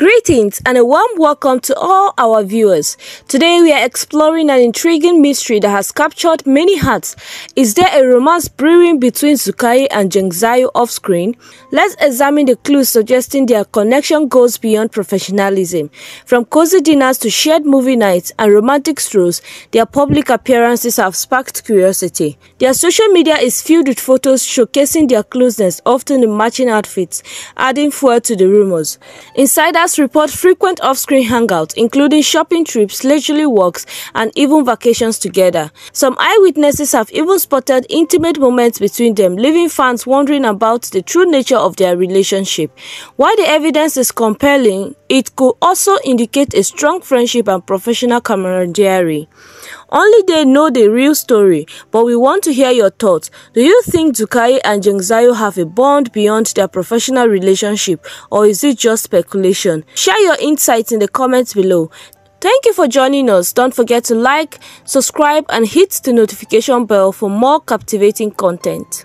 Greetings and a warm welcome to all our viewers. Today we are exploring an intriguing mystery that has captured many hearts. Is there a romance brewing between Xu Kai and Cheng Xiao off-screen? Let's examine the clues suggesting their connection goes beyond professionalism. From cozy dinners to shared movie nights and romantic strolls, their public appearances have sparked curiosity. Their social media is filled with photos showcasing their closeness, often in matching outfits, adding fuel to the rumors. Insiders report frequent off-screen hangouts, including shopping trips, leisurely walks, and even vacations together. Some eyewitnesses have even spotted intimate moments between them, leaving fans wondering about the true nature of their relationship. While the evidence is compelling, it could also indicate a strong friendship and professional camaraderie. Only they know the real story, but we want to hear your thoughts. Do you think Xu Kai and Cheng Xiao have a bond beyond their professional relationship, or is it just speculation? Share your insights in the comments below. Thank you for joining us. Don't forget to like, subscribe, and hit the notification bell for more captivating content.